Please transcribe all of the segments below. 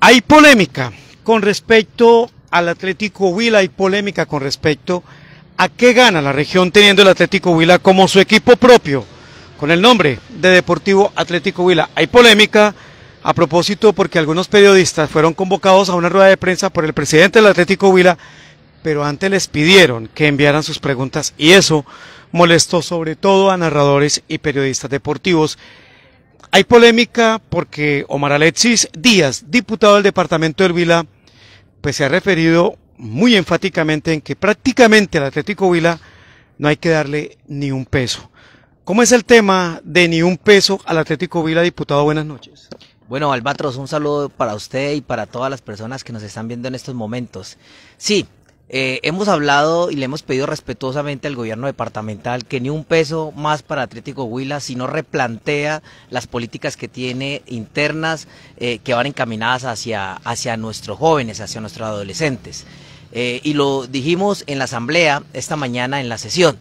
Hay polémica con respecto al Atlético Huila, hay polémica con respecto a qué gana la región teniendo el Atlético Huila como su equipo propio, con el nombre de Deportivo Atlético Huila. Hay polémica a propósito porque algunos periodistas fueron convocados a una rueda de prensa por el presidente del Atlético Huila, pero antes les pidieron que enviaran sus preguntas y eso molestó sobre todo a narradores y periodistas deportivos hay polémica porque Omar Alexis Díaz, diputado del departamento del Vila, pues se ha referido muy enfáticamente en que prácticamente al Atlético Vila no hay que darle ni un peso. ¿Cómo es el tema de ni un peso al Atlético Vila, diputado? Buenas noches. Bueno, Albatros, un saludo para usted y para todas las personas que nos están viendo en estos momentos. Sí, eh, hemos hablado y le hemos pedido respetuosamente al gobierno departamental que ni un peso más para Atlético Huila, sino replantea las políticas que tiene internas eh, que van encaminadas hacia, hacia nuestros jóvenes, hacia nuestros adolescentes. Eh, y lo dijimos en la asamblea esta mañana en la sesión.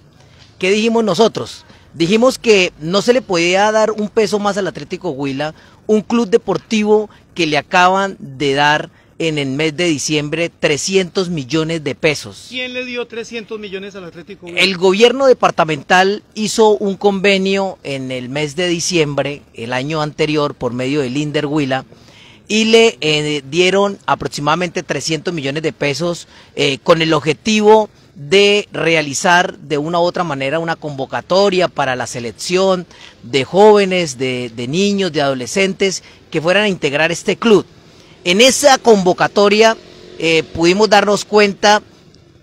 ¿Qué dijimos nosotros? Dijimos que no se le podía dar un peso más al Atlético Huila, un club deportivo que le acaban de dar en el mes de diciembre 300 millones de pesos. ¿Quién le dio 300 millones al Atlético? El gobierno departamental hizo un convenio en el mes de diciembre, el año anterior, por medio del Inder Huila, y le eh, dieron aproximadamente 300 millones de pesos eh, con el objetivo de realizar de una u otra manera una convocatoria para la selección de jóvenes, de niños, de adolescentes que fueran a integrar este club. En esa convocatoria eh, pudimos darnos cuenta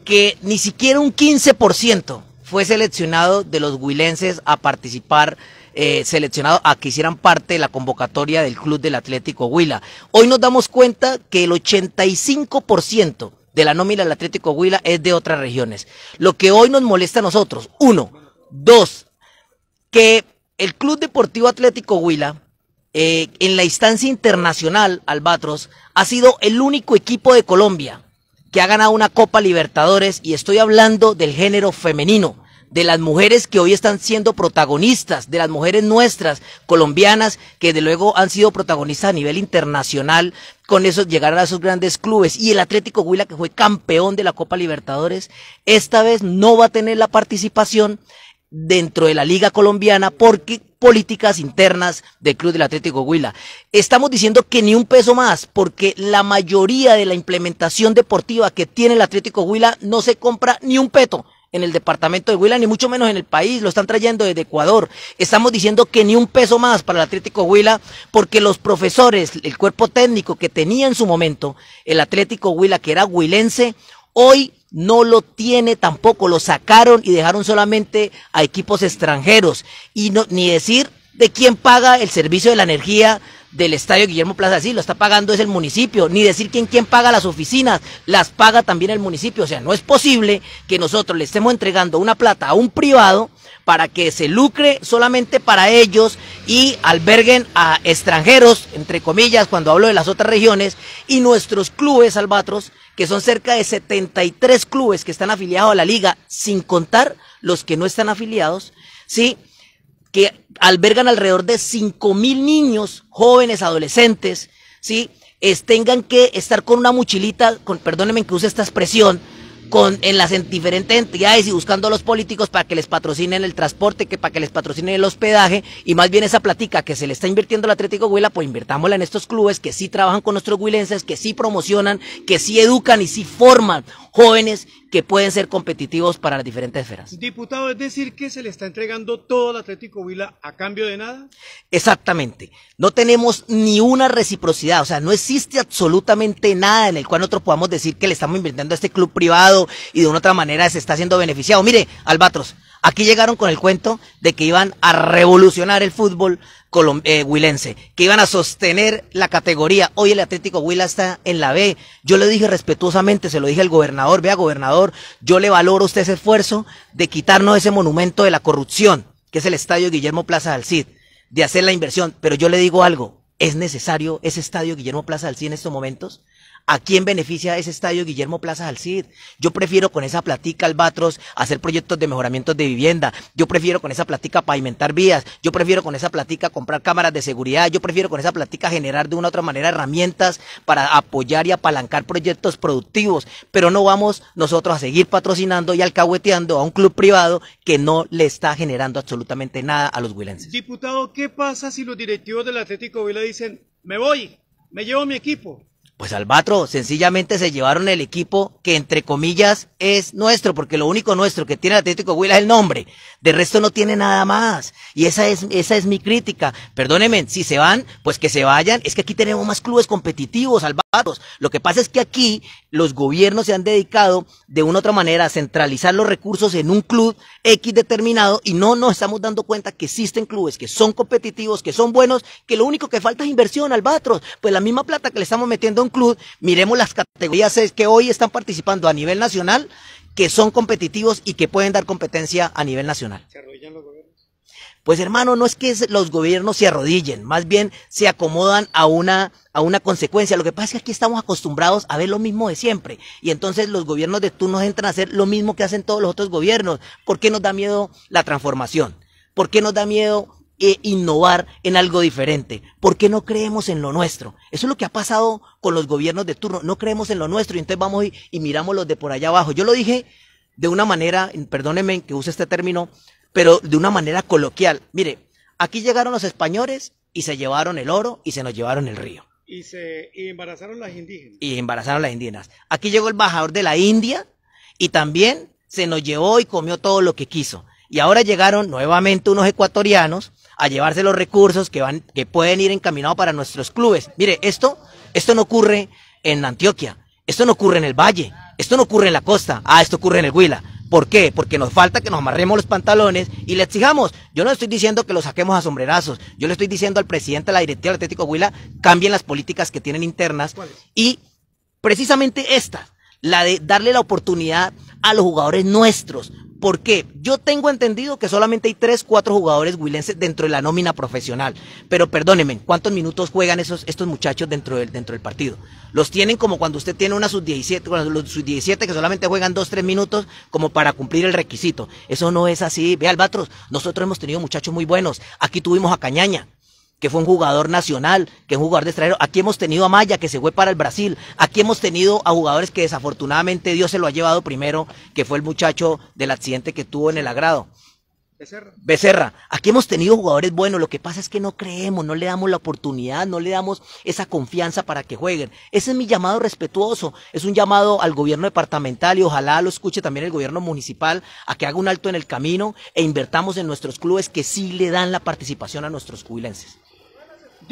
que ni siquiera un 15% fue seleccionado de los huilenses a participar, eh, seleccionado a que hicieran parte de la convocatoria del Club del Atlético Huila. Hoy nos damos cuenta que el 85% de la nómina del Atlético Huila es de otras regiones. Lo que hoy nos molesta a nosotros, uno, dos, que el Club Deportivo Atlético Huila eh, en la instancia internacional, Albatros, ha sido el único equipo de Colombia que ha ganado una Copa Libertadores y estoy hablando del género femenino, de las mujeres que hoy están siendo protagonistas, de las mujeres nuestras, colombianas, que de luego han sido protagonistas a nivel internacional, con eso llegar a esos grandes clubes. Y el Atlético Huila, que fue campeón de la Copa Libertadores, esta vez no va a tener la participación dentro de la Liga Colombiana porque políticas internas del Club del Atlético Huila. Estamos diciendo que ni un peso más, porque la mayoría de la implementación deportiva que tiene el Atlético Huila no se compra ni un peto en el departamento de Huila, ni mucho menos en el país, lo están trayendo desde Ecuador. Estamos diciendo que ni un peso más para el Atlético Huila, porque los profesores, el cuerpo técnico que tenía en su momento el Atlético Huila, que era huilense, hoy no lo tiene tampoco, lo sacaron y dejaron solamente a equipos extranjeros. Y no, ni decir de quién paga el servicio de la energía del estadio Guillermo Plaza, sí, lo está pagando es el municipio, ni decir quién, quién paga las oficinas, las paga también el municipio. O sea, no es posible que nosotros le estemos entregando una plata a un privado para que se lucre solamente para ellos y alberguen a extranjeros, entre comillas, cuando hablo de las otras regiones, y nuestros clubes albatros que son cerca de 73 clubes que están afiliados a la liga, sin contar los que no están afiliados, ¿sí? Que albergan alrededor de 5 mil niños, jóvenes, adolescentes, ¿sí? Es, tengan que estar con una mochilita, con, perdónenme que use esta expresión, con, en las diferentes entidades y buscando a los políticos para que les patrocinen el transporte, que para que les patrocinen el hospedaje, y más bien esa platica que se le está invirtiendo al Atlético Huila, pues invirtámosla en estos clubes que sí trabajan con nuestros huilenses, que sí promocionan, que sí educan y sí forman jóvenes que pueden ser competitivos para las diferentes esferas. Diputado, es decir que se le está entregando todo al Atlético Huila a cambio de nada. Exactamente. No tenemos ni una reciprocidad, o sea, no existe absolutamente nada en el cual nosotros podamos decir que le estamos invirtiendo a este club privado y de una otra manera se está haciendo beneficiado. Mire, Albatros, aquí llegaron con el cuento de que iban a revolucionar el fútbol eh, que iban a sostener la categoría. Hoy el Atlético Huila está en la B. Yo le dije respetuosamente, se lo dije al gobernador, vea gobernador, yo le valoro usted ese esfuerzo de quitarnos ese monumento de la corrupción, que es el estadio Guillermo Plaza del Cid, de hacer la inversión. Pero yo le digo algo, ¿es necesario ese estadio Guillermo Plaza del Cid en estos momentos? ¿A quién beneficia ese estadio Guillermo Plaza Alcid? Yo prefiero con esa platica Albatros hacer proyectos de mejoramiento de vivienda. Yo prefiero con esa platica pavimentar vías. Yo prefiero con esa platica comprar cámaras de seguridad. Yo prefiero con esa platica generar de una u otra manera herramientas para apoyar y apalancar proyectos productivos. Pero no vamos nosotros a seguir patrocinando y alcahueteando a un club privado que no le está generando absolutamente nada a los huilenses. Diputado, ¿qué pasa si los directivos del Atlético Huila dicen, me voy, me llevo mi equipo? Pues Albatro, sencillamente se llevaron el equipo que entre comillas es nuestro, porque lo único nuestro que tiene el Atlético Huila es el nombre. De resto no tiene nada más. Y esa es, esa es mi crítica. Perdónenme, si se van, pues que se vayan. Es que aquí tenemos más clubes competitivos, Albatros. Lo que pasa es que aquí los gobiernos se han dedicado de una u otra manera a centralizar los recursos en un club X determinado y no nos estamos dando cuenta que existen clubes que son competitivos, que son buenos, que lo único que falta es inversión, Albatros. Pues la misma plata que le estamos metiendo a un club, miremos las categorías que hoy están participando a nivel nacional, que son competitivos y que pueden dar competencia a nivel nacional. ¿Se arrodillan los gobiernos? Pues hermano, no es que los gobiernos se arrodillen, más bien se acomodan a una, a una consecuencia. Lo que pasa es que aquí estamos acostumbrados a ver lo mismo de siempre. Y entonces los gobiernos de turno entran a hacer lo mismo que hacen todos los otros gobiernos. ¿Por qué nos da miedo la transformación? ¿Por qué nos da miedo e innovar en algo diferente. ¿Por qué no creemos en lo nuestro? Eso es lo que ha pasado con los gobiernos de turno. No creemos en lo nuestro y entonces vamos y, miramos los de por allá abajo. Yo lo dije de una manera, perdónenme que use este término, pero de una manera coloquial. Mire, aquí llegaron los españoles y se llevaron el oro y se nos llevaron el río. Y se y embarazaron las indígenas. Y embarazaron las indígenas. Aquí llegó el embajador de la India y también se nos llevó y comió todo lo que quiso. Y ahora llegaron nuevamente unos ecuatorianos a llevarse los recursos que van, que pueden ir encaminados para nuestros clubes. Mire, esto, esto no ocurre en Antioquia, esto no ocurre en el Valle, esto no ocurre en la costa, ah, esto ocurre en el Huila. ¿Por qué? Porque nos falta que nos amarremos los pantalones y le exijamos. Yo no estoy diciendo que lo saquemos a sombrerazos. Yo le estoy diciendo al presidente de la directiva del Atlético Huila, cambien las políticas que tienen internas y precisamente esta, la de darle la oportunidad a los jugadores nuestros, ¿Por qué? Yo tengo entendido que solamente hay tres, cuatro jugadores huilenses dentro de la nómina profesional. Pero perdónenme, ¿cuántos minutos juegan esos, estos muchachos dentro del, dentro del partido? Los tienen como cuando usted tiene una sub-17, los sub-17 que solamente juegan dos, tres minutos como para cumplir el requisito. Eso no es así. Ve, Albatros, nosotros hemos tenido muchachos muy buenos. Aquí tuvimos a Cañaña, que fue un jugador nacional, que es un jugador de extranjero. Aquí hemos tenido a Maya, que se fue para el Brasil. Aquí hemos tenido a jugadores que desafortunadamente Dios se lo ha llevado primero, que fue el muchacho del accidente que tuvo en el agrado. Becerra. Becerra. Aquí hemos tenido jugadores buenos, lo que pasa es que no creemos, no le damos la oportunidad, no le damos esa confianza para que jueguen. Ese es mi llamado respetuoso, es un llamado al gobierno departamental y ojalá lo escuche también el gobierno municipal a que haga un alto en el camino e invertamos en nuestros clubes que sí le dan la participación a nuestros cubilenses.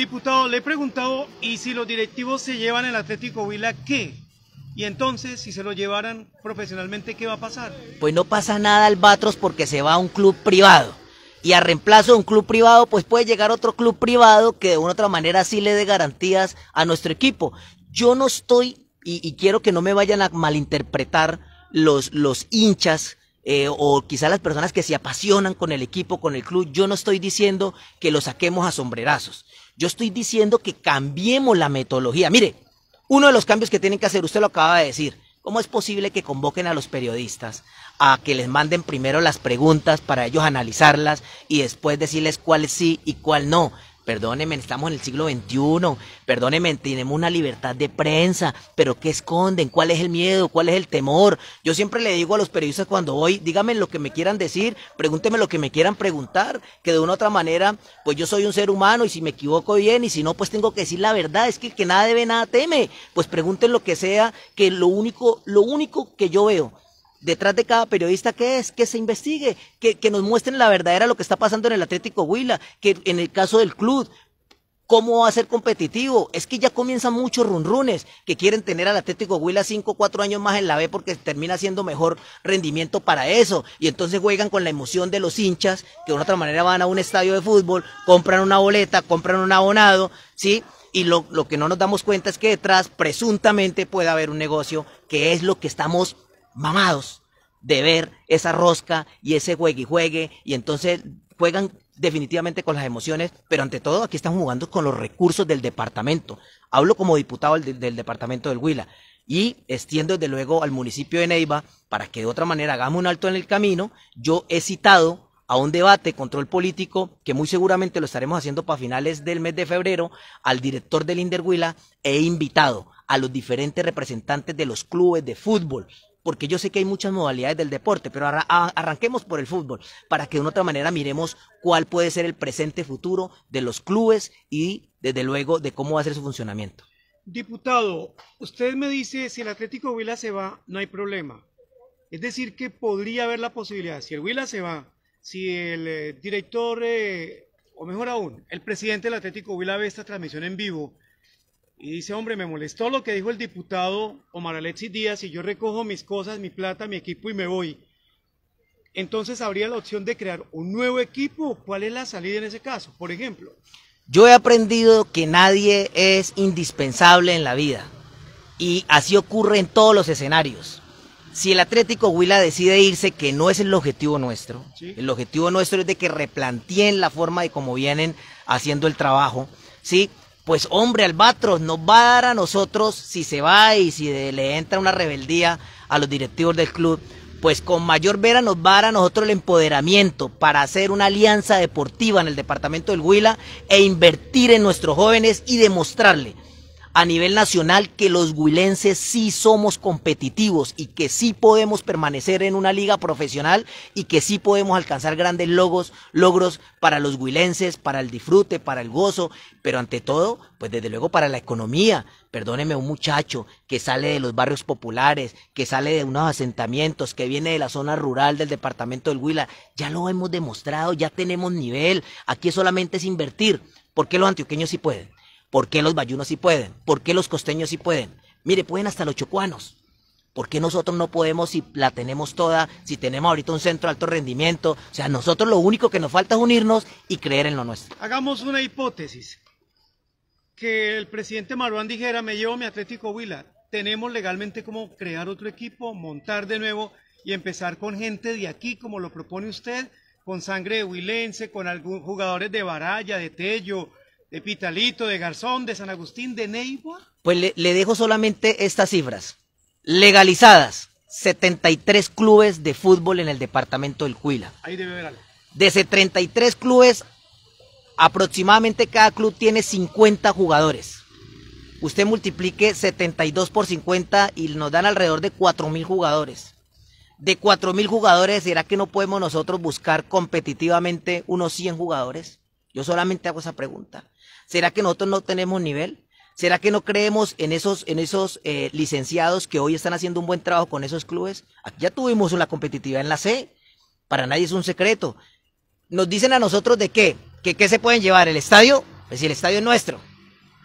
Diputado, le he preguntado, ¿y si los directivos se llevan el Atlético Huila, qué? Y entonces, si se lo llevaran profesionalmente, ¿qué va a pasar? Pues no pasa nada al Batros porque se va a un club privado. Y a reemplazo de un club privado, pues puede llegar otro club privado que de una u otra manera sí le dé garantías a nuestro equipo. Yo no estoy, y, quiero que no me vayan a malinterpretar los, los hinchas eh, o quizá las personas que se apasionan con el equipo, con el club, yo no estoy diciendo que lo saquemos a sombrerazos. Yo estoy diciendo que cambiemos la metodología. Mire, uno de los cambios que tienen que hacer, usted lo acaba de decir, ¿cómo es posible que convoquen a los periodistas a que les manden primero las preguntas para ellos analizarlas y después decirles cuál sí y cuál no? Perdóneme, estamos en el siglo XXI. Perdóneme, tenemos una libertad de prensa. Pero ¿qué esconden? ¿Cuál es el miedo? ¿Cuál es el temor? Yo siempre le digo a los periodistas cuando voy, díganme lo que me quieran decir, pregúntenme lo que me quieran preguntar, que de una u otra manera, pues yo soy un ser humano y si me equivoco bien y si no, pues tengo que decir la verdad. Es que el que nada debe, nada teme. Pues pregunten lo que sea, que lo único, lo único que yo veo detrás de cada periodista que es, que se investigue, que, que, nos muestren la verdadera lo que está pasando en el Atlético Huila, que en el caso del club, cómo va a ser competitivo. Es que ya comienzan muchos runrunes que quieren tener al Atlético Huila cinco o cuatro años más en la B porque termina siendo mejor rendimiento para eso. Y entonces juegan con la emoción de los hinchas, que de una otra manera van a un estadio de fútbol, compran una boleta, compran un abonado, ¿sí? Y lo, lo que no nos damos cuenta es que detrás presuntamente puede haber un negocio que es lo que estamos mamados de ver esa rosca y ese juegue y juegue y entonces juegan definitivamente con las emociones, pero ante todo aquí están jugando con los recursos del departamento. Hablo como diputado del, departamento del Huila y extiendo desde luego al municipio de Neiva para que de otra manera hagamos un alto en el camino. Yo he citado a un debate control político que muy seguramente lo estaremos haciendo para finales del mes de febrero al director del Inderhuila he invitado a los diferentes representantes de los clubes de fútbol porque yo sé que hay muchas modalidades del deporte, pero arranquemos por el fútbol, para que de una otra manera miremos cuál puede ser el presente futuro de los clubes y desde luego de cómo va a ser su funcionamiento. Diputado, usted me dice, si el Atlético Huila se va, no hay problema. Es decir, que podría haber la posibilidad, si el Huila se va, si el eh, director, eh, o mejor aún, el presidente del Atlético Huila ve esta transmisión en vivo y dice, hombre, me molestó lo que dijo el diputado Omar Alexis Díaz y yo recojo mis cosas, mi plata, mi equipo y me voy. Entonces habría la opción de crear un nuevo equipo. ¿Cuál es la salida en ese caso, por ejemplo? Yo he aprendido que nadie es indispensable en la vida y así ocurre en todos los escenarios. Si el Atlético Huila decide irse, que no es el objetivo nuestro, el objetivo nuestro es de que replanteen la forma de cómo vienen haciendo el trabajo, ¿sí? Pues hombre, Albatros nos va a dar a nosotros, si se va y si le entra una rebeldía a los directivos del club, pues con mayor vera nos va a dar a nosotros el empoderamiento para hacer una alianza deportiva en el departamento del Huila e invertir en nuestros jóvenes y demostrarle a nivel nacional que los huilenses sí somos competitivos y que sí podemos permanecer en una liga profesional y que sí podemos alcanzar grandes logos, logros para los huilenses, para el disfrute, para el gozo, pero ante todo, pues desde luego para la economía. Perdóneme, un muchacho que sale de los barrios populares, que sale de unos asentamientos, que viene de la zona rural del departamento del Huila, ya lo hemos demostrado, ya tenemos nivel, aquí solamente es invertir. ¿Por qué los antioqueños sí pueden? ¿Por qué los bayunos sí pueden? ¿Por qué los costeños sí pueden? Mire, pueden hasta los chocuanos. ¿Por qué nosotros no podemos si la tenemos toda, si tenemos ahorita un centro de alto rendimiento? O sea, nosotros lo único que nos falta es unirnos y creer en lo nuestro. Hagamos una hipótesis. Que el presidente Maruán dijera, me llevo mi Atlético Huila. Tenemos legalmente como crear otro equipo, montar de nuevo y empezar con gente de aquí, como lo propone usted, con sangre de huilense, con algunos jugadores de Baraya, de Tello, de Pitalito, de Garzón, de San Agustín, de Neiva? Pues le, dejo solamente estas cifras. Legalizadas, 73 clubes de fútbol en el departamento del Huila. Ahí debe haber algo. De ese 33 clubes, aproximadamente cada club tiene 50 jugadores. Usted multiplique 72 por 50 y nos dan alrededor de 4 mil jugadores. De 4 mil jugadores, ¿será que no podemos nosotros buscar competitivamente unos 100 jugadores? Yo solamente hago esa pregunta. ¿Será que nosotros no tenemos nivel? ¿Será que no creemos en esos, en esos eh, licenciados que hoy están haciendo un buen trabajo con esos clubes? Aquí ya tuvimos una competitividad en la C. Para nadie es un secreto. Nos dicen a nosotros de qué, que qué se pueden llevar el estadio, pues si el estadio es nuestro.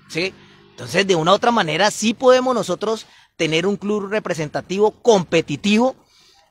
¿Sí? Entonces, de una u otra manera, sí podemos nosotros tener un club representativo competitivo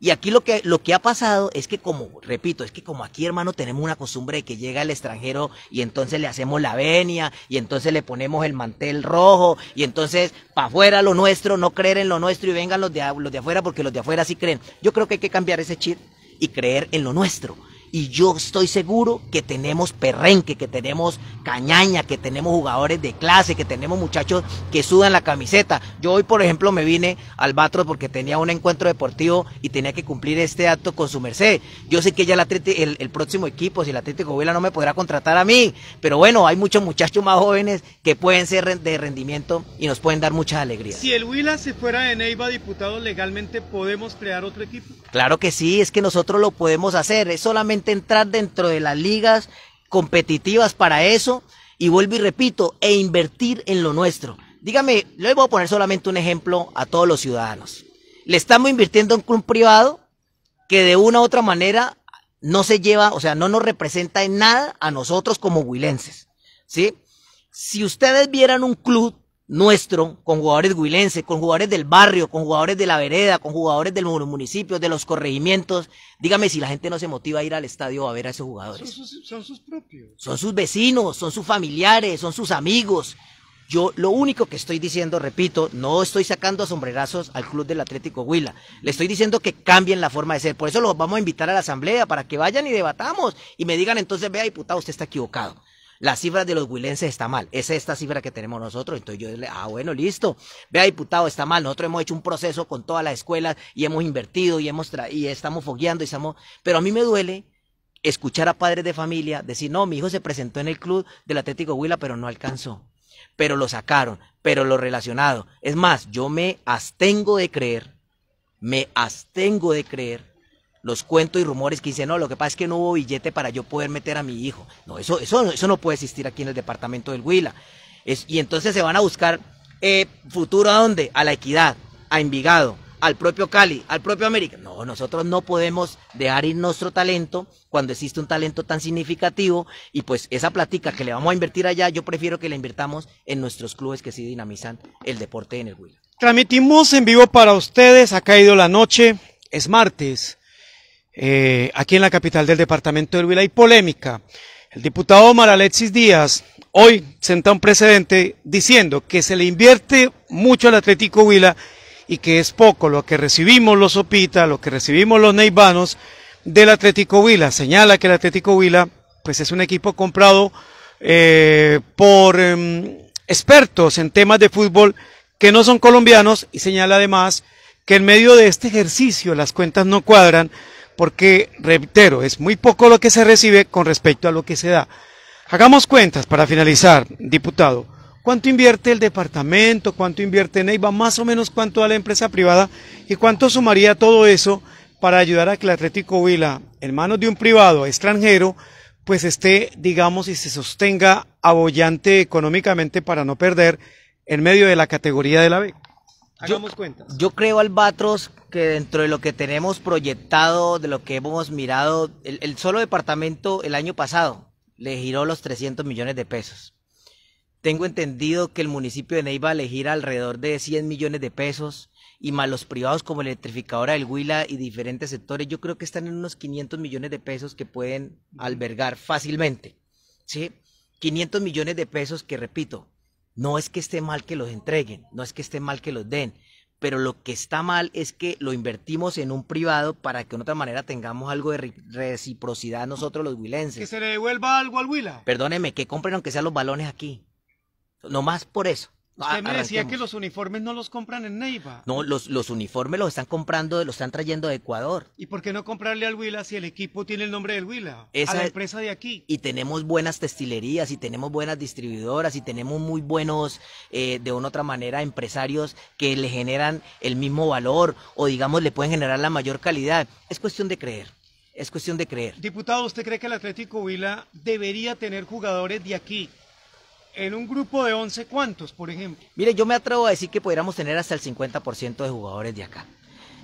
y aquí lo que, lo que ha pasado es que como, repito, es que como aquí hermano tenemos una costumbre de que llega el extranjero y entonces le hacemos la venia y entonces le ponemos el mantel rojo y entonces para afuera lo nuestro, no creer en lo nuestro y vengan los de, los de afuera porque los de afuera sí creen. Yo creo que hay que cambiar ese chip y creer en lo nuestro y yo estoy seguro que tenemos perrenque, que tenemos cañaña, que tenemos jugadores de clase, que tenemos muchachos que sudan la camiseta. Yo hoy, por ejemplo, me vine al Batros porque tenía un encuentro deportivo y tenía que cumplir este acto con su merced. Yo sé que ya el, el, próximo equipo, si el Atlético Huila no me podrá contratar a mí, pero bueno, hay muchos muchachos más jóvenes que pueden ser de rendimiento y nos pueden dar mucha alegría. Si el Huila se fuera de Neiva diputado legalmente, ¿podemos crear otro equipo? Claro que sí, es que nosotros lo podemos hacer, es solamente entrar dentro de las ligas competitivas para eso y vuelvo y repito, e invertir en lo nuestro. Dígame, le voy a poner solamente un ejemplo a todos los ciudadanos. Le estamos invirtiendo en un club privado que de una u otra manera no se lleva, o sea, no nos representa en nada a nosotros como huilenses. ¿Sí? Si ustedes vieran un club nuestro, con jugadores huilenses, con jugadores del barrio, con jugadores de la vereda, con jugadores del municipio, de los corregimientos. Dígame si la gente no se motiva a ir al estadio a ver a esos jugadores. Son sus, propios. Son sus vecinos, son sus familiares, son sus amigos. Yo lo único que estoy diciendo, repito, no estoy sacando sombrerazos al Club del Atlético Huila. Le estoy diciendo que cambien la forma de ser. Por eso los vamos a invitar a la asamblea para que vayan y debatamos y me digan entonces, vea diputado, usted está equivocado. La cifra de los huilenses está mal. Es esta cifra que tenemos nosotros. Entonces yo le, ah, bueno, listo. Vea, diputado, está mal. Nosotros hemos hecho un proceso con todas las escuelas y hemos invertido y hemos y estamos fogueando y estamos. Pero a mí me duele escuchar a padres de familia decir, no, mi hijo se presentó en el club del Atlético Huila, pero no alcanzó. Pero lo sacaron, pero lo relacionado. Es más, yo me abstengo de creer, me abstengo de creer los cuentos y rumores que dicen, no, lo que pasa es que no hubo billete para yo poder meter a mi hijo. No, eso, eso, eso no puede existir aquí en el departamento del Huila. Y entonces se van a buscar eh, futuro a dónde? A la equidad, a Envigado, al propio Cali, al propio América. No, nosotros no podemos dejar ir nuestro talento cuando existe un talento tan significativo y pues esa platica que le vamos a invertir allá, yo prefiero que la invirtamos en nuestros clubes que sí dinamizan el deporte en el Huila. Transmitimos en vivo para ustedes, ha caído la noche, es martes. Eh, aquí en la capital del departamento del Huila hay polémica. El diputado Omar Alexis Díaz hoy senta un precedente diciendo que se le invierte mucho al Atlético Huila y que es poco lo que recibimos los Opita, lo que recibimos los neivanos del Atlético Huila. Señala que el Atlético Huila pues es un equipo comprado eh, por em, expertos en temas de fútbol que no son colombianos y señala además que en medio de este ejercicio las cuentas no cuadran porque, reitero, es muy poco lo que se recibe con respecto a lo que se da. Hagamos cuentas para finalizar, diputado. ¿Cuánto invierte el departamento? ¿Cuánto invierte Neiva? Más o menos cuánto da la empresa privada y cuánto sumaría todo eso para ayudar a que el Atlético Huila, en manos de un privado extranjero, pues esté, digamos, y se sostenga abollante económicamente para no perder en medio de la categoría de la B. Hagamos cuentas. Yo creo, Albatros, que dentro de lo que tenemos proyectado, de lo que hemos mirado, el, solo departamento el año pasado le giró los 300 millones de pesos. Tengo entendido que el municipio de Neiva le gira alrededor de 100 millones de pesos y más los privados como Electrificadora del Huila y diferentes sectores, yo creo que están en unos 500 millones de pesos que pueden albergar fácilmente. ¿Sí? 500 millones de pesos que, repito, no es que esté mal que los entreguen, no es que esté mal que los den, pero lo que está mal es que lo invertimos en un privado para que de otra manera tengamos algo de reciprocidad nosotros los huilenses. Que se le devuelva algo al Huila. Perdóneme, que compren aunque sean los balones aquí. No más por eso. Usted me decía que los uniformes no los compran en Neiva. No, los, los uniformes los están comprando, los están trayendo de Ecuador. ¿Y por qué no comprarle al Huila si el equipo tiene el nombre del Huila? Esa, a la empresa de aquí. Y tenemos buenas textilerías, y tenemos buenas distribuidoras, y tenemos muy buenos, eh, de una otra manera, empresarios que le generan el mismo valor, o digamos, le pueden generar la mayor calidad. Es cuestión de creer. Es cuestión de creer. Diputado, ¿usted cree que el Atlético Huila debería tener jugadores de aquí en un grupo de 11, ¿cuántos, por ejemplo? Mire, yo me atrevo a decir que podríamos tener hasta el 50% de jugadores de acá.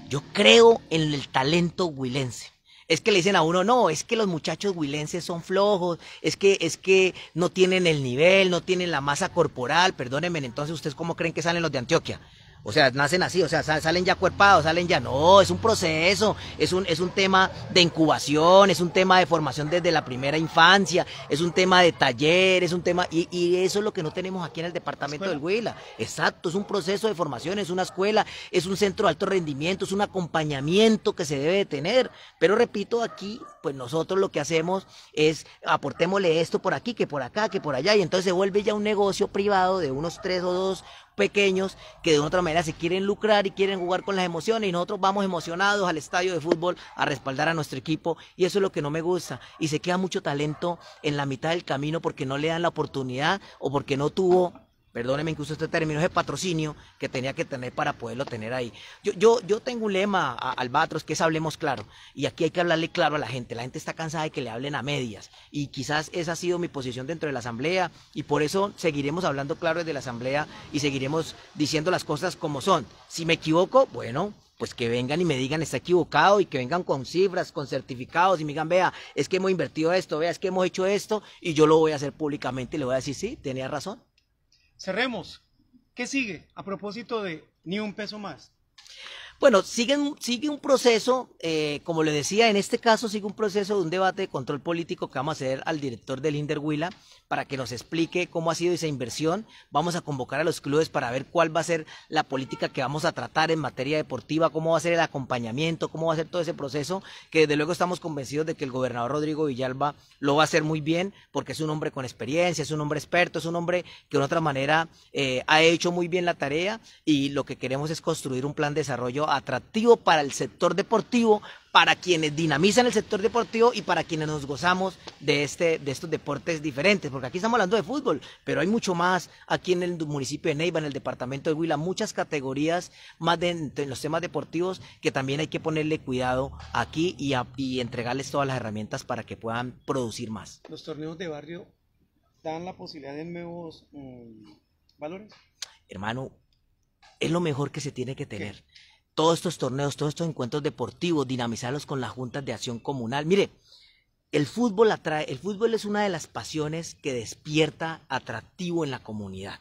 Yo creo en el talento huilense. Es que le dicen a uno, no, es que los muchachos huilenses son flojos, es que, es que no tienen el nivel, no tienen la masa corporal, perdónenme, entonces ustedes cómo creen que salen los de Antioquia. O sea, nacen así, o sea, salen ya cuerpados, salen ya. No, es un proceso, es un, es un tema de incubación, es un tema de formación desde la primera infancia, es un tema de taller, es un tema. Y, y eso es lo que no tenemos aquí en el departamento del Huila. Exacto, es un proceso de formación, es una escuela, es un centro de alto rendimiento, es un acompañamiento que se debe de tener. Pero repito, aquí, pues nosotros lo que hacemos es aportémosle esto por aquí, que por acá, que por allá, y entonces se vuelve ya un negocio privado de unos tres o dos pequeños que de otra manera se quieren lucrar y quieren jugar con las emociones y nosotros vamos emocionados al estadio de fútbol a respaldar a nuestro equipo y eso es lo que no me gusta y se queda mucho talento en la mitad del camino porque no le dan la oportunidad o porque no tuvo perdóneme incluso este término, ese patrocinio que tenía que tener para poderlo tener ahí. Yo, yo, yo tengo un lema, Albatros, que es hablemos claro. Y aquí hay que hablarle claro a la gente. La gente está cansada de que le hablen a medias. Y quizás esa ha sido mi posición dentro de la Asamblea. Y por eso seguiremos hablando claro desde la Asamblea y seguiremos diciendo las cosas como son. Si me equivoco, bueno, pues que vengan y me digan está equivocado y que vengan con cifras, con certificados y me digan, vea, es que hemos invertido esto, vea, es que hemos hecho esto y yo lo voy a hacer públicamente y le voy a decir, sí, tenía razón. Cerremos. ¿Qué sigue a propósito de ni un peso más? Bueno, sigue, sigue un proceso, eh, como le decía, en este caso sigue un proceso de un debate de control político que vamos a hacer al director del Hinderhuila para que nos explique cómo ha sido esa inversión. Vamos a convocar a los clubes para ver cuál va a ser la política que vamos a tratar en materia deportiva, cómo va a ser el acompañamiento, cómo va a ser todo ese proceso, que desde luego estamos convencidos de que el gobernador Rodrigo Villalba lo va a hacer muy bien, porque es un hombre con experiencia, es un hombre experto, es un hombre que de otra manera eh, ha hecho muy bien la tarea y lo que queremos es construir un plan de desarrollo atractivo para el sector deportivo, para quienes dinamizan el sector deportivo y para quienes nos gozamos de, este, de estos deportes diferentes, porque aquí estamos hablando de fútbol, pero hay mucho más aquí en el municipio de Neiva, en el departamento de Huila, muchas categorías más de, en los temas deportivos que también hay que ponerle cuidado aquí y, y entregarles todas las herramientas para que puedan producir más. Los torneos de barrio dan la posibilidad de nuevos mm, valores. Hermano, es lo mejor que se tiene que tener. Todos estos torneos, todos estos encuentros deportivos, dinamizarlos con las juntas de acción comunal. Mire, el fútbol atrae, el fútbol es una de las pasiones que despierta atractivo en la comunidad.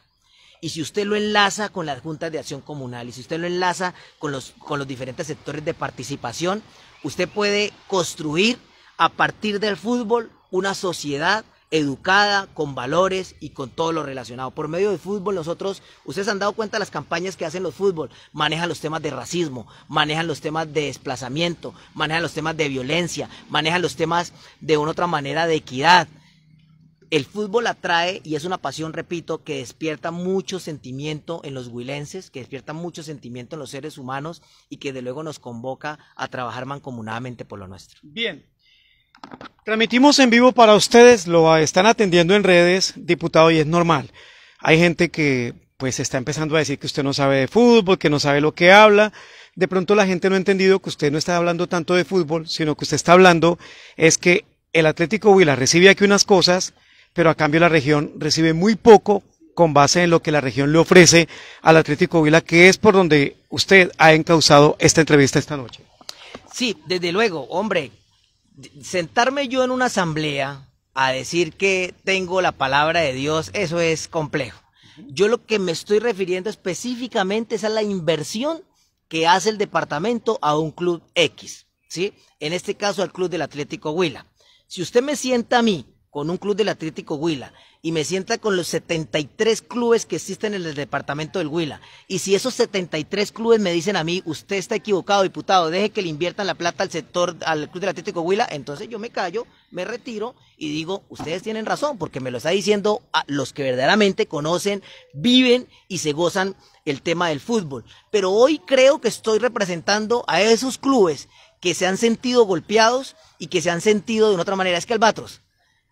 Y si usted lo enlaza con las juntas de acción comunal y si usted lo enlaza con los, con los diferentes sectores de participación, usted puede construir a partir del fútbol una sociedad educada, con valores y con todo lo relacionado. Por medio del fútbol, nosotros, ustedes han dado cuenta de las campañas que hacen los fútbol, manejan los temas de racismo, manejan los temas de desplazamiento, manejan los temas de violencia, manejan los temas de una otra manera de equidad. El fútbol atrae y es una pasión, repito, que despierta mucho sentimiento en los huilenses, que despierta mucho sentimiento en los seres humanos y que de luego nos convoca a trabajar mancomunadamente por lo nuestro. Bien, Transmitimos en vivo para ustedes, lo están atendiendo en redes, diputado, y es normal. Hay gente que pues está empezando a decir que usted no sabe de fútbol, que no sabe lo que habla. De pronto la gente no ha entendido que usted no está hablando tanto de fútbol, sino que usted está hablando es que el Atlético Huila recibe aquí unas cosas, pero a cambio la región recibe muy poco con base en lo que la región le ofrece al Atlético Huila, que es por donde usted ha encauzado esta entrevista esta noche. Sí, desde luego, hombre, sentarme yo en una asamblea a decir que tengo la palabra de Dios, eso es complejo. Yo lo que me estoy refiriendo específicamente es a la inversión que hace el departamento a un club X, ¿sí? En este caso al club del Atlético Huila. Si usted me sienta a mí con un club del Atlético Huila y me sienta con los 73 clubes que existen en el departamento del Huila. Y si esos 73 clubes me dicen a mí, usted está equivocado, diputado, deje que le inviertan la plata al sector, al Club del Atlético Huila, entonces yo me callo, me retiro y digo, ustedes tienen razón, porque me lo está diciendo a los que verdaderamente conocen, viven y se gozan el tema del fútbol. Pero hoy creo que estoy representando a esos clubes que se han sentido golpeados y que se han sentido de una otra manera. Es que Albatros,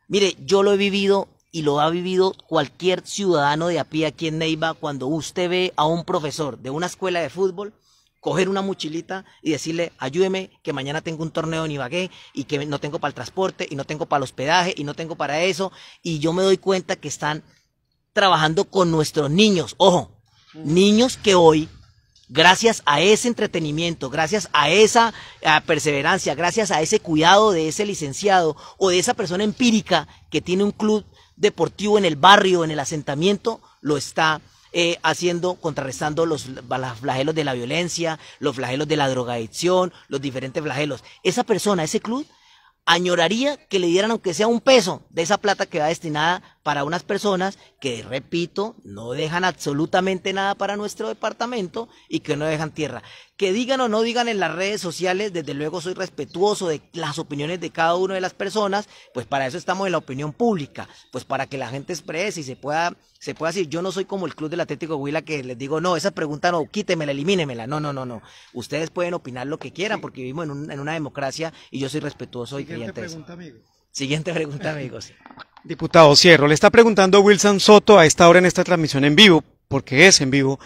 Mire, yo lo he vivido y lo ha vivido cualquier ciudadano de a pie aquí en Neiva cuando usted ve a un profesor de una escuela de fútbol coger una mochilita y decirle, ayúdeme, que mañana tengo un torneo en Ibagué y que no tengo para el transporte y no tengo para el hospedaje y no tengo para eso. Y yo me doy cuenta que están trabajando con nuestros niños. Ojo, niños que hoy gracias a ese entretenimiento, gracias a esa perseverancia, gracias a ese cuidado de ese licenciado o de esa persona empírica que tiene un club deportivo en el barrio, en el asentamiento, lo está eh, haciendo, contrarrestando los, los, flagelos de la violencia, los flagelos de la drogadicción, los diferentes flagelos. Esa persona, ese club, añoraría que le dieran aunque sea un peso de esa plata que va destinada para unas personas que, repito, no dejan absolutamente nada para nuestro departamento y que no dejan tierra. Que digan o no digan en las redes sociales, desde luego soy respetuoso de las opiniones de cada una de las personas, pues para eso estamos en la opinión pública, pues para que la gente exprese y se pueda, se pueda decir, yo no soy como el Club del Atlético Huila que les digo, no, esa pregunta no, quítemela, elimínemela, no, no, no, no. Ustedes pueden opinar lo que quieran porque vivimos en, en una democracia y yo soy respetuoso y creyente. Pregunta, amigo. Siguiente pregunta, amigos. Diputado Cierro, le está preguntando Wilson Soto a esta hora en esta transmisión en vivo, porque es en vivo,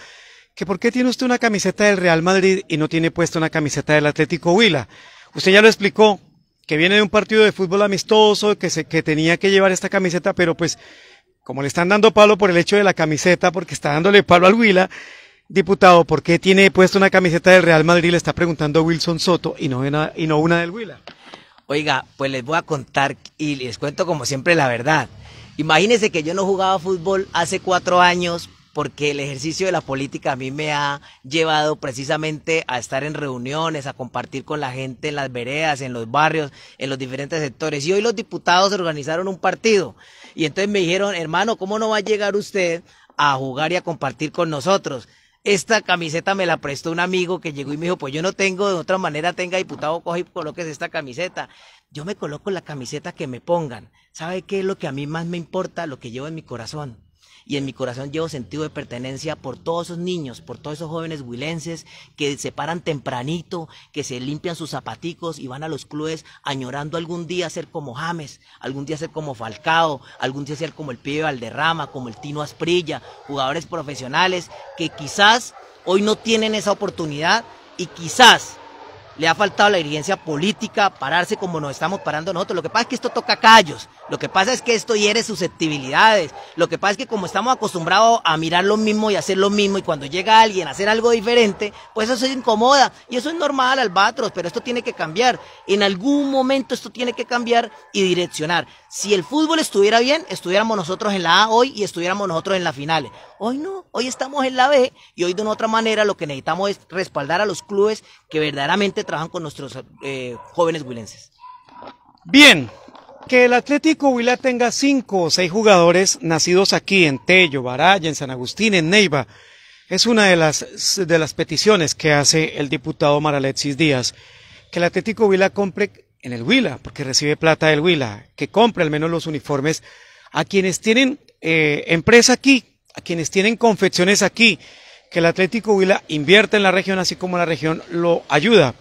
que por qué tiene usted una camiseta del Real Madrid y no tiene puesta una camiseta del Atlético Huila. Usted ya lo explicó, que viene de un partido de fútbol amistoso, que, se, que tenía que llevar esta camiseta, pero pues como le están dando palo por el hecho de la camiseta, porque está dándole palo al Huila, diputado, ¿por qué tiene puesta una camiseta del Real Madrid? Le está preguntando Wilson Soto y no una, y no una del Huila. Oiga, pues les voy a contar y les cuento como siempre la verdad. Imagínense que yo no jugaba fútbol hace cuatro años porque el ejercicio de la política a mí me ha llevado precisamente a estar en reuniones, a compartir con la gente en las veredas, en los barrios, en los diferentes sectores. Y hoy los diputados organizaron un partido y entonces me dijeron, hermano, ¿cómo no va a llegar usted a jugar y a compartir con nosotros? Esta camiseta me la prestó un amigo que llegó y me dijo, pues yo no tengo, de otra manera tenga diputado, coge y coloques esta camiseta. Yo me coloco la camiseta que me pongan. ¿Sabe qué es lo que a mí más me importa? Lo que llevo en mi corazón y en mi corazón llevo sentido de pertenencia por todos esos niños, por todos esos jóvenes huilenses que se paran tempranito, que se limpian sus zapaticos y van a los clubes añorando algún día ser como James, algún día ser como Falcao, algún día ser como el pibe Valderrama, como el Tino Asprilla, jugadores profesionales que quizás hoy no tienen esa oportunidad y quizás le ha faltado la dirigencia política, pararse como nos estamos parando nosotros. Lo que pasa es que esto toca callos, lo que pasa es que esto hiere susceptibilidades, lo que pasa es que como estamos acostumbrados a mirar lo mismo y hacer lo mismo y cuando llega alguien a hacer algo diferente, pues eso se incomoda y eso es normal, Albatros, pero esto tiene que cambiar. En algún momento esto tiene que cambiar y direccionar. Si el fútbol estuviera bien, estuviéramos nosotros en la A hoy y estuviéramos nosotros en la finales. Hoy no, hoy estamos en la B y hoy de una otra manera lo que necesitamos es respaldar a los clubes que verdaderamente trabajan con nuestros eh, jóvenes huilenses. Bien, que el Atlético Huila tenga cinco o seis jugadores nacidos aquí en Tello, Baraya, en San Agustín, en Neiva, es una de las, de las peticiones que hace el diputado Maralexis Díaz. Que el Atlético Huila compre en el Huila, porque recibe plata del Huila, que compre al menos los uniformes a quienes tienen eh, empresa aquí, a quienes tienen confecciones aquí, que el Atlético Huila invierte en la región así como la región lo ayuda.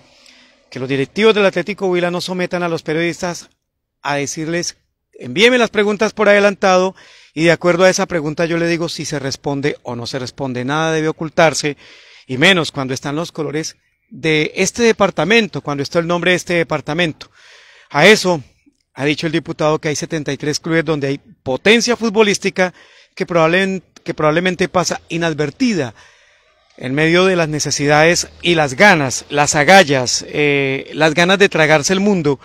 Que los directivos del Atlético Huila no sometan a los periodistas a decirles, envíeme las preguntas por adelantado y de acuerdo a esa pregunta yo le digo si se responde o no se responde. Nada debe ocultarse y menos cuando están los colores de este departamento, cuando está el nombre de este departamento. A eso ha dicho el diputado que hay 73 clubes donde hay potencia futbolística que probablemente, que probablemente pasa inadvertida en medio de las necesidades y las ganas, las agallas, eh, las ganas de tragarse el mundo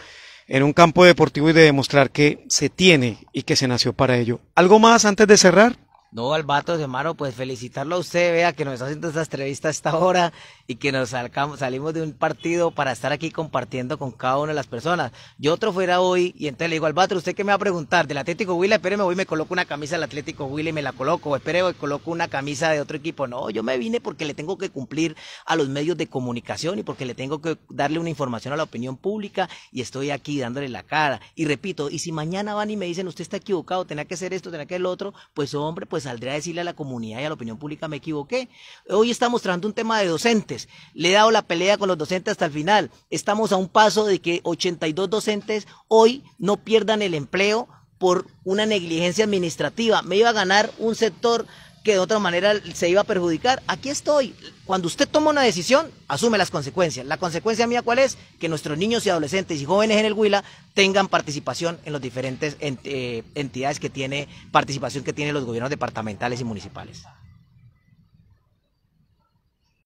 en un campo deportivo y de demostrar que se tiene y que se nació para ello. ¿Algo más antes de cerrar? No, Albatos, hermano, pues felicitarlo a usted, vea que nos está haciendo esta entrevista a esta hora y que nos salimos de un partido para estar aquí compartiendo con cada una de las personas. Yo otro fuera hoy y entonces le digo, Albatos, ¿usted qué me va a preguntar? Del Atlético Huila, espéreme, voy me coloco una camisa del Atlético Huila y me la coloco, espere, voy coloco una camisa de otro equipo. No, yo me vine porque le tengo que cumplir a los medios de comunicación y porque le tengo que darle una información a la opinión pública y estoy aquí dándole la cara. Y repito, y si mañana van y me dicen, usted está equivocado, tenía que hacer esto, tenía que hacer lo otro, pues hombre, pues saldré a decirle a la comunidad y a la opinión pública me equivoqué. Hoy estamos tratando un tema de docentes. Le he dado la pelea con los docentes hasta el final. Estamos a un paso de que 82 docentes hoy no pierdan el empleo por una negligencia administrativa. Me iba a ganar un sector que de otra manera se iba a perjudicar. Aquí estoy. Cuando usted toma una decisión, asume las consecuencias. La consecuencia mía cuál es? Que nuestros niños y adolescentes y jóvenes en el Huila tengan participación en las diferentes eh, entidades que tiene, participación que tienen los gobiernos departamentales y municipales.